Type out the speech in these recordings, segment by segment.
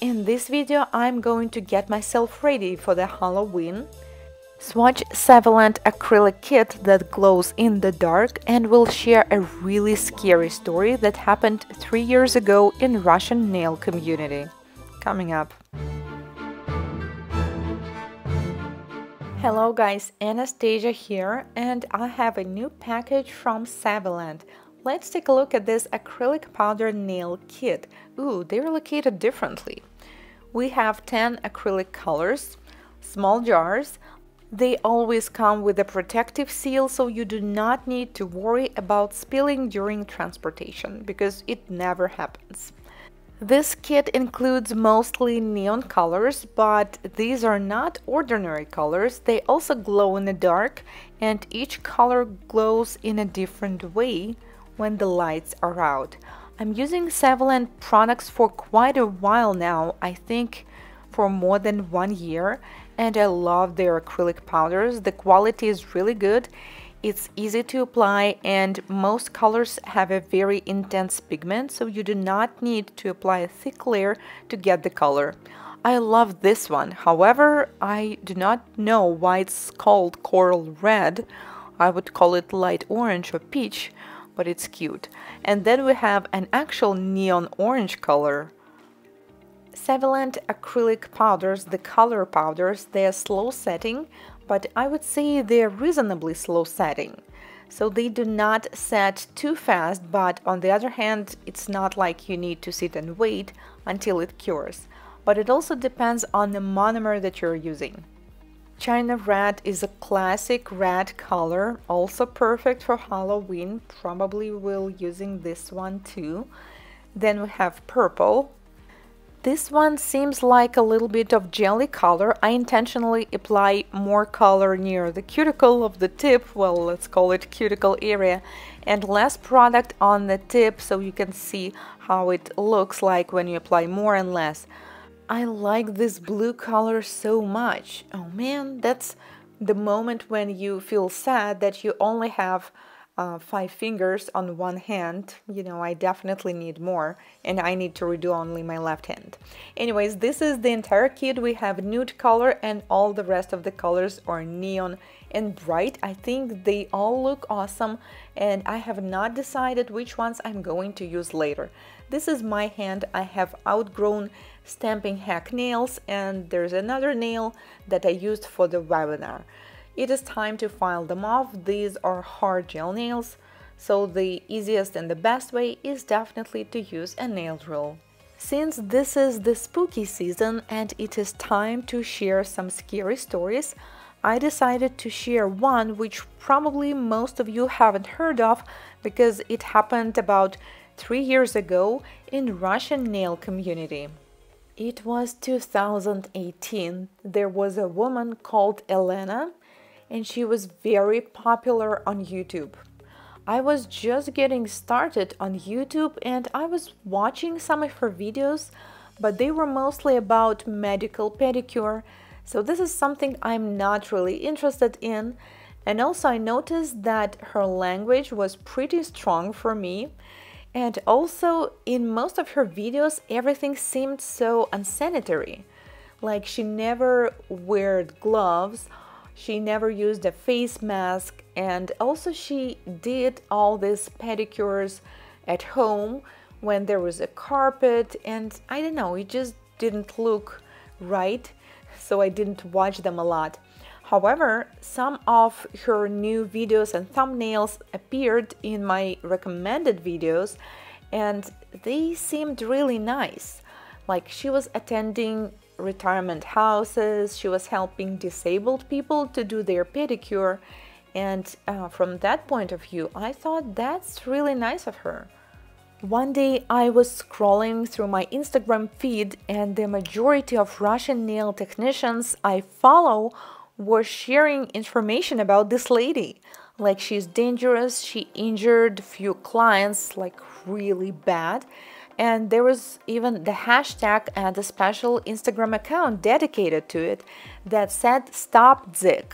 In this video I'm going to get myself ready for the Halloween. Swatch Saviland acrylic kit that glows in the dark and will share a really scary story that happened 3 years ago in Russian nail community. Coming up. Hello guys, Anastasia here and I have a new package from Saviland. Let's take a look at this acrylic powder nail kit. Ooh, they're located differently. We have 10 acrylic colors, small jars. They always come with a protective seal so you do not need to worry about spilling during transportation because it never happens. This kit includes mostly neon colors, but these are not ordinary colors. They also glow in the dark and each color glows in a different way when the lights are out. I'm using Saviland products for quite a while now, I think for more than one year, and I love their acrylic powders. The quality is really good, it's easy to apply, and most colors have a very intense pigment, so you do not need to apply a thick layer to get the color. I love this one, however, I do not know why it's called coral red. I would call it light orange or peach but it's cute. And then we have an actual neon orange color. Saviland acrylic powders, the color powders, they are slow setting, but I would say they're reasonably slow setting. So they do not set too fast, but on the other hand, it's not like you need to sit and wait until it cures. But it also depends on the monomer that you're using. China Red is a classic red color, also perfect for Halloween. Probably will using this one too. Then we have purple. This one seems like a little bit of jelly color. I intentionally apply more color near the cuticle of the tip, well, let's call it cuticle area, and less product on the tip so you can see how it looks like when you apply more and less. I like this blue color so much. Oh man, that's the moment when you feel sad that you only have uh, five fingers on one hand. You know, I definitely need more and I need to redo only my left hand. Anyways, this is the entire kit. We have nude color and all the rest of the colors are neon and bright. I think they all look awesome and I have not decided which ones I'm going to use later. This is my hand. I have outgrown stamping hack nails and there's another nail that I used for the webinar. It is time to file them off. These are hard gel nails, so the easiest and the best way is definitely to use a nail drill. Since this is the spooky season and it is time to share some scary stories, I decided to share one which probably most of you haven't heard of because it happened about three years ago in Russian nail community. It was 2018. There was a woman called Elena and she was very popular on YouTube. I was just getting started on YouTube and I was watching some of her videos, but they were mostly about medical pedicure. So this is something I'm not really interested in. And also I noticed that her language was pretty strong for me and also, in most of her videos, everything seemed so unsanitary. Like she never wore gloves, she never used a face mask, and also she did all these pedicures at home when there was a carpet, and I don't know, it just didn't look right, so I didn't watch them a lot. However, some of her new videos and thumbnails appeared in my recommended videos and they seemed really nice. Like she was attending retirement houses, she was helping disabled people to do their pedicure and uh, from that point of view, I thought that's really nice of her. One day I was scrolling through my Instagram feed and the majority of Russian nail technicians I follow were sharing information about this lady. Like she's dangerous, she injured few clients like really bad. And there was even the hashtag and a special Instagram account dedicated to it that said Stop Dzyk.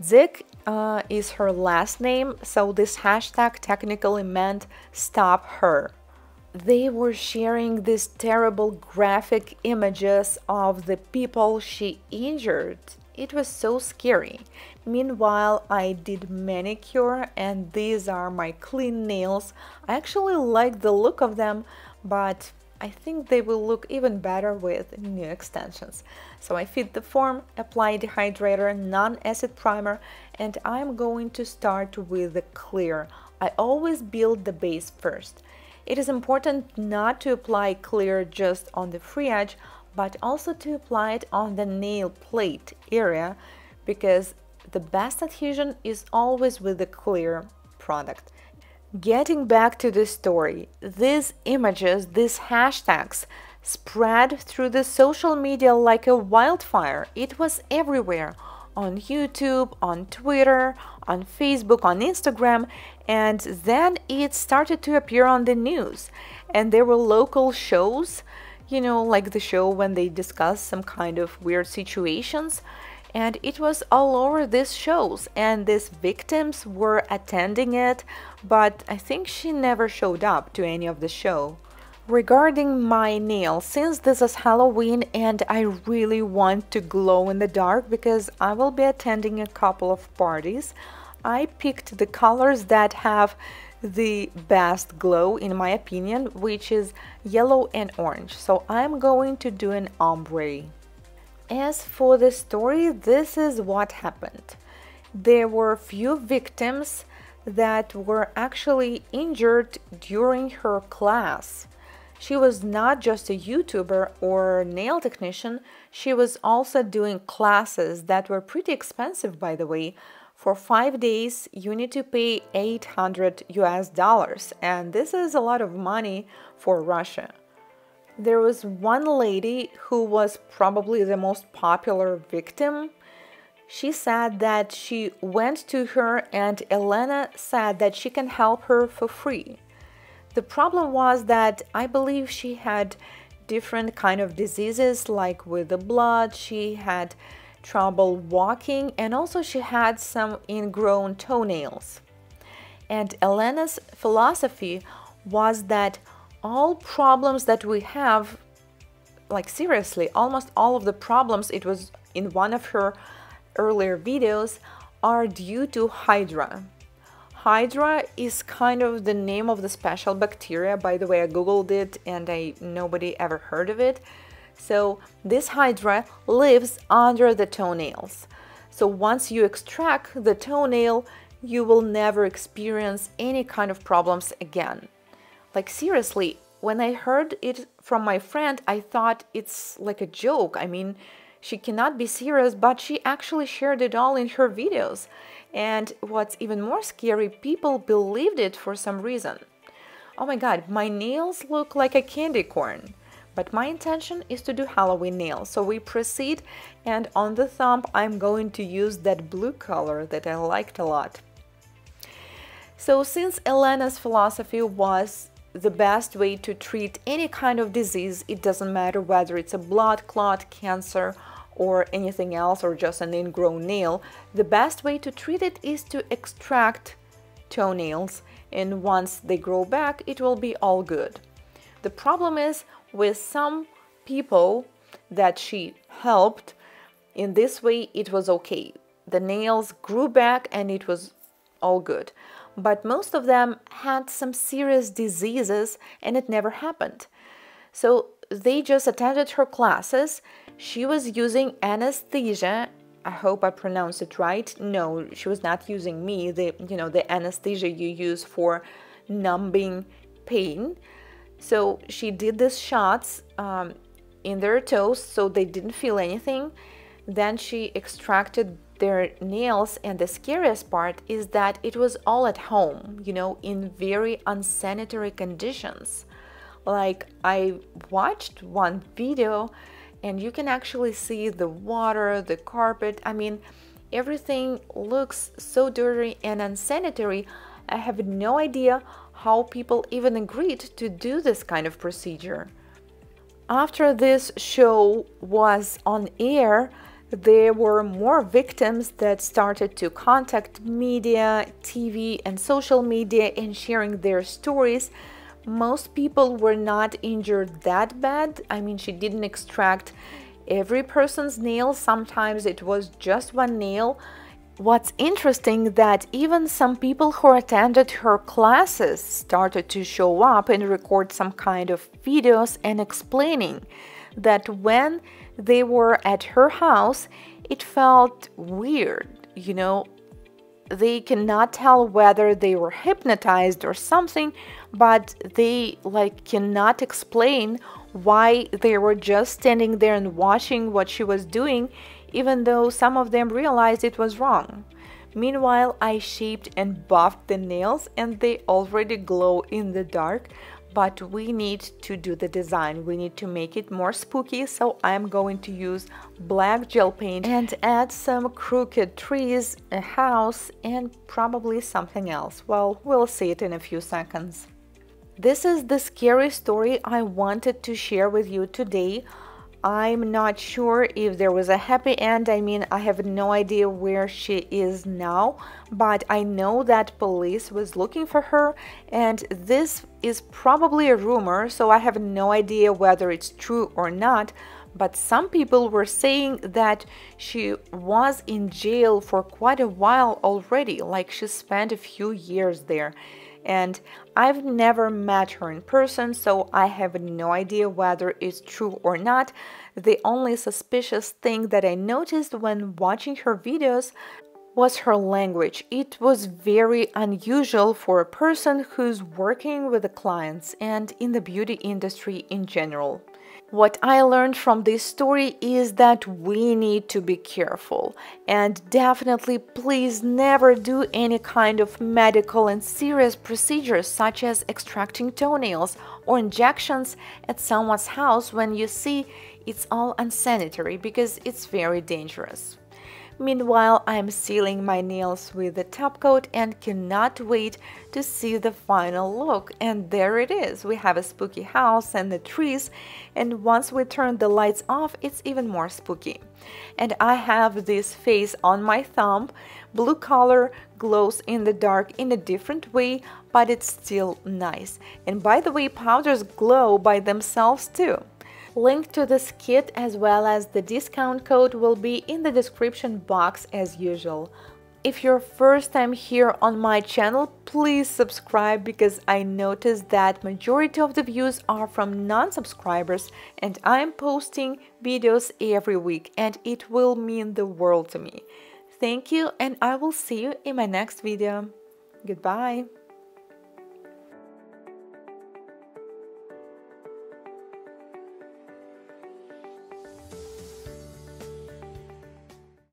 Dzyk uh, is her last name, so this hashtag technically meant stop her. they were sharing these terrible graphic images of the people she injured. It was so scary. Meanwhile, I did manicure and these are my clean nails. I actually like the look of them, but I think they will look even better with new extensions. So I fit the form, apply the hydrator, non-acid primer, and I'm going to start with the clear. I always build the base first. It is important not to apply clear just on the free edge, but also to apply it on the nail plate area because the best adhesion is always with the clear product. Getting back to the story, these images, these hashtags spread through the social media like a wildfire. It was everywhere on YouTube, on Twitter, on Facebook, on Instagram, and then it started to appear on the news. And there were local shows, you know, like the show when they discuss some kind of weird situations. And it was all over these shows. And these victims were attending it but i think she never showed up to any of the show. Regarding my nail since this is halloween and i really want to glow in the dark because i will be attending a couple of parties i picked the colors that have the best glow in my opinion which is yellow and orange so i'm going to do an ombre as for the story, this is what happened. There were few victims that were actually injured during her class. She was not just a YouTuber or nail technician, she was also doing classes that were pretty expensive, by the way. For five days, you need to pay 800 US dollars, and this is a lot of money for Russia. There was one lady who was probably the most popular victim. She said that she went to her and Elena said that she can help her for free. The problem was that I believe she had different kind of diseases like with the blood, she had trouble walking and also she had some ingrown toenails. And Elena's philosophy was that all problems that we have like seriously almost all of the problems it was in one of her earlier videos are due to hydra. Hydra is kind of the name of the special bacteria. By the way i googled it and i nobody ever heard of it so this hydra lives under the toenails so once you extract the toenail you will never experience any kind of problems again like seriously, when I heard it from my friend, I thought it's like a joke. I mean, she cannot be serious, but she actually shared it all in her videos. And what's even more scary, people believed it for some reason. Oh my god, my nails look like a candy corn. But my intention is to do Halloween nails, so we proceed and on the thumb I'm going to use that blue color that I liked a lot. So since Elena's philosophy was the best way to treat any kind of disease. It doesn't matter whether it's a blood clot, cancer, or anything else, or just an ingrown nail. The best way to treat it is to extract toenails, and once they grow back, it will be all good. The problem is with some people that she helped, in this way, it was okay. The nails grew back and it was all good but most of them had some serious diseases and it never happened. So they just attended her classes. She was using anesthesia. I hope I pronounced it right. No, she was not using me, the you know, the anesthesia you use for numbing pain. So she did these shots um, in their toes so they didn't feel anything. Then she extracted their nails and the scariest part is that it was all at home you know in very unsanitary conditions. Like i watched one video and you can actually see the water the carpet. I mean everything looks so dirty and unsanitary. I have no idea how people even agreed to do this kind of procedure after this show was on air there were more victims that started to contact media, TV, and social media and sharing their stories. most people were not injured that bad. I mean, she didn't extract every person's nail. Sometimes it was just one nail. What's interesting that even some people who attended her classes started to show up and record some kind of videos and explaining that when they were at her house, it felt weird, you know, they cannot tell whether they were hypnotized or something, but they like cannot explain why they were just standing there and watching what she was doing, even though some of them realized it was wrong. Meanwhile, I shaped and buffed the nails and they already glow in the dark, but we need to do the design. We need to make it more spooky, so I'm going to use black gel paint and add some crooked trees, a house, and probably something else. Well, we'll see it in a few seconds. This is the scary story I wanted to share with you today. I'm not sure if there was a happy end. I mean, I have no idea where she is now, but I know that police was looking for her, and this is probably a rumor, so I have no idea whether it's true or not. But some people were saying that she was in jail for quite a while already, like she spent a few years there and I've never met her in person, so I have no idea whether it's true or not. The only suspicious thing that I noticed when watching her videos was her language. It was very unusual for a person who's working with the clients and in the beauty industry in general. What I learned from this story is that we need to be careful and definitely please never do any kind of medical and serious procedures such as extracting toenails or injections at someone's house when you see it's all unsanitary because it's very dangerous. Meanwhile, I'm sealing my nails with the top coat and cannot wait to see the final look. And there it is. We have a spooky house and the trees. And once we turn the lights off, it's even more spooky. And I have this face on my thumb. Blue color glows in the dark in a different way, but it's still nice. And by the way, powders glow by themselves too. Link to this kit as well as the discount code will be in the description box as usual. If you're first time here on my channel, please subscribe because I noticed that majority of the views are from non-subscribers and I'm posting videos every week and it will mean the world to me. Thank you and I will see you in my next video. Goodbye.